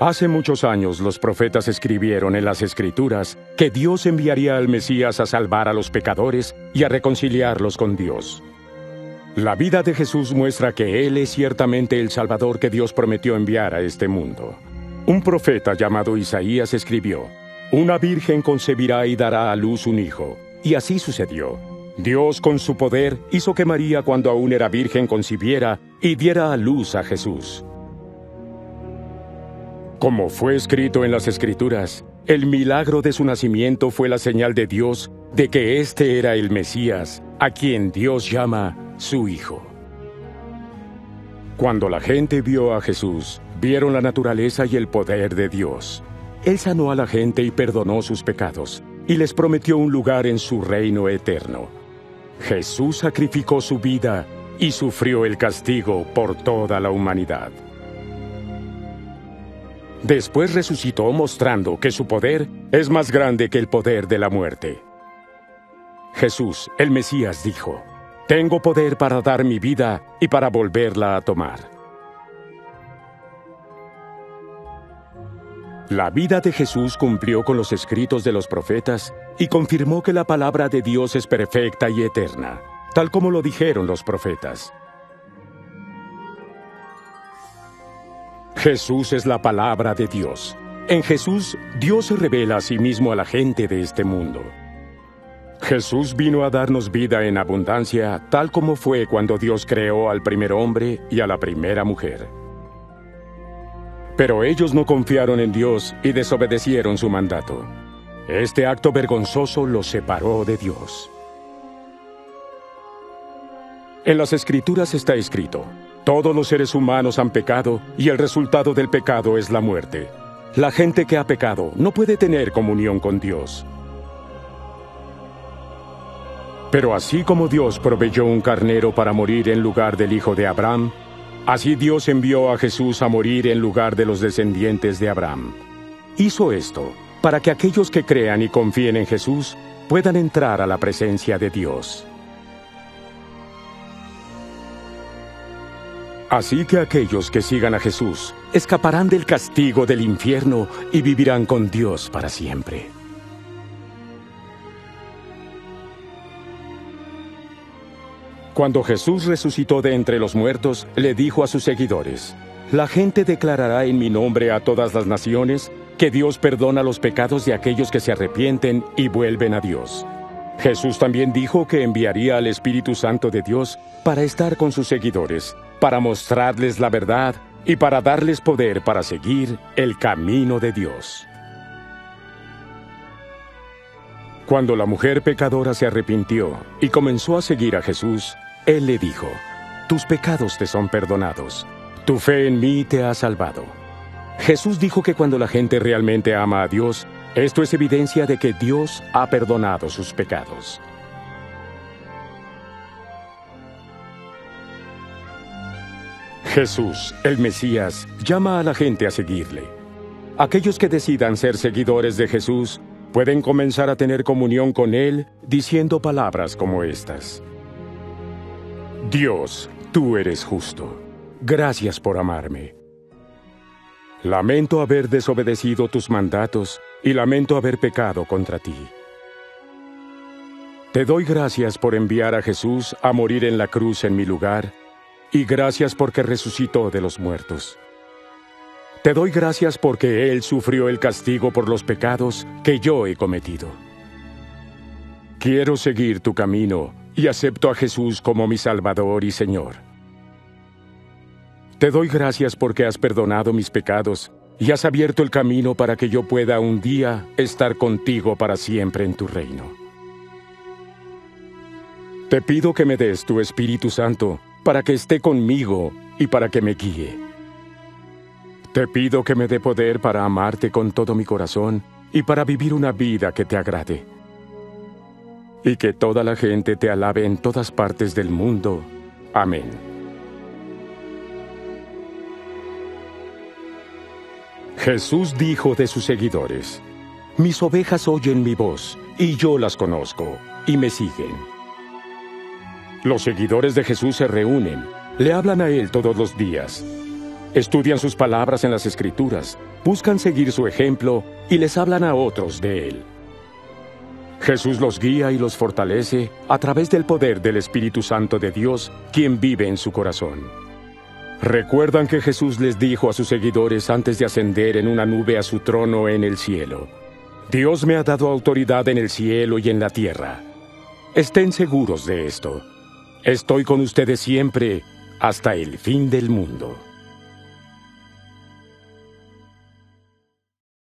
Hace muchos años los profetas escribieron en las escrituras que Dios enviaría al Mesías a salvar a los pecadores y a reconciliarlos con Dios. La vida de Jesús muestra que Él es ciertamente el Salvador que Dios prometió enviar a este mundo. Un profeta llamado Isaías escribió, Una virgen concebirá y dará a luz un hijo. Y así sucedió. Dios con su poder hizo que María cuando aún era virgen concibiera y diera a luz a Jesús. Como fue escrito en las Escrituras, el milagro de su nacimiento fue la señal de Dios de que éste era el Mesías, a quien Dios llama su Hijo. Cuando la gente vio a Jesús, vieron la naturaleza y el poder de Dios. Él sanó a la gente y perdonó sus pecados, y les prometió un lugar en su reino eterno. Jesús sacrificó su vida y sufrió el castigo por toda la humanidad. Después resucitó mostrando que su poder es más grande que el poder de la muerte. Jesús, el Mesías, dijo, Tengo poder para dar mi vida y para volverla a tomar. La vida de Jesús cumplió con los escritos de los profetas y confirmó que la palabra de Dios es perfecta y eterna, tal como lo dijeron los profetas. Jesús es la palabra de Dios. En Jesús, Dios se revela a sí mismo a la gente de este mundo. Jesús vino a darnos vida en abundancia, tal como fue cuando Dios creó al primer hombre y a la primera mujer. Pero ellos no confiaron en Dios y desobedecieron su mandato. Este acto vergonzoso los separó de Dios. En las Escrituras está escrito, todos los seres humanos han pecado y el resultado del pecado es la muerte. La gente que ha pecado no puede tener comunión con Dios. Pero así como Dios proveyó un carnero para morir en lugar del hijo de Abraham, así Dios envió a Jesús a morir en lugar de los descendientes de Abraham. Hizo esto para que aquellos que crean y confíen en Jesús puedan entrar a la presencia de Dios. Así que aquellos que sigan a Jesús escaparán del castigo del infierno y vivirán con Dios para siempre. Cuando Jesús resucitó de entre los muertos, le dijo a sus seguidores, La gente declarará en mi nombre a todas las naciones que Dios perdona los pecados de aquellos que se arrepienten y vuelven a Dios. Jesús también dijo que enviaría al Espíritu Santo de Dios para estar con sus seguidores para mostrarles la verdad y para darles poder para seguir el camino de Dios. Cuando la mujer pecadora se arrepintió y comenzó a seguir a Jesús, Él le dijo, Tus pecados te son perdonados, tu fe en mí te ha salvado. Jesús dijo que cuando la gente realmente ama a Dios, esto es evidencia de que Dios ha perdonado sus pecados. Jesús, el Mesías, llama a la gente a seguirle. Aquellos que decidan ser seguidores de Jesús pueden comenzar a tener comunión con Él diciendo palabras como estas. Dios, tú eres justo. Gracias por amarme. Lamento haber desobedecido tus mandatos y lamento haber pecado contra ti. Te doy gracias por enviar a Jesús a morir en la cruz en mi lugar y gracias porque resucitó de los muertos. Te doy gracias porque Él sufrió el castigo por los pecados que yo he cometido. Quiero seguir tu camino y acepto a Jesús como mi Salvador y Señor. Te doy gracias porque has perdonado mis pecados y has abierto el camino para que yo pueda un día estar contigo para siempre en tu reino. Te pido que me des tu Espíritu Santo para que esté conmigo y para que me guíe. Te pido que me dé poder para amarte con todo mi corazón y para vivir una vida que te agrade. Y que toda la gente te alabe en todas partes del mundo. Amén. Jesús dijo de sus seguidores, Mis ovejas oyen mi voz, y yo las conozco, y me siguen. Los seguidores de Jesús se reúnen, le hablan a Él todos los días. Estudian sus palabras en las Escrituras, buscan seguir su ejemplo y les hablan a otros de Él. Jesús los guía y los fortalece a través del poder del Espíritu Santo de Dios, quien vive en su corazón. Recuerdan que Jesús les dijo a sus seguidores antes de ascender en una nube a su trono en el cielo, Dios me ha dado autoridad en el cielo y en la tierra. Estén seguros de esto. Estoy con ustedes siempre hasta el fin del mundo.